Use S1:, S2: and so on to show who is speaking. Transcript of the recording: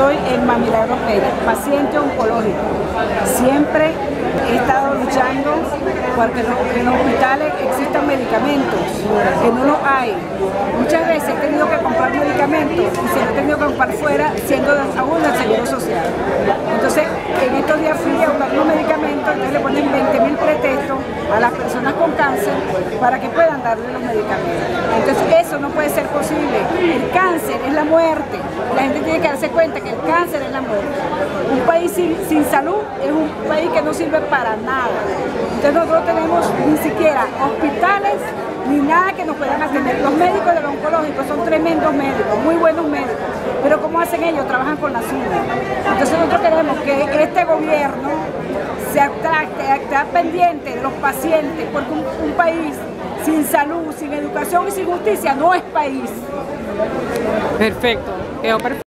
S1: Soy Emma Milagro Pérez, paciente oncológico. Siempre he estado luchando porque en los hospitales existan medicamentos, que no los hay. Muchas veces he tenido que comprar medicamentos y se lo he tenido que comprar fuera, siendo aún del Seguro Social. Entonces, en estos días fui a buscar unos medicamentos, entonces le ponen 20 mil pretextos a las personas con cáncer para que puedan darle los medicamentos. El cáncer es la muerte. La gente tiene que darse cuenta que el cáncer es la muerte. Un país sin, salud es un país que no sirve para nada. Entonces, nosotros tenemos ni siquiera hospitales ni nada que nos puedan atender. Los médicos del oncológico son tremendos médicos, muy buenos médicos, pero ¿cómo hacen ellos? Trabajan con la uñas. Entonces nosotros queremos que este gobierno se atracte, esté pendiente de los pacientes, porque un, país sin salud, sin educación y sin justicia no es país.
S2: Perfecto, perfecto.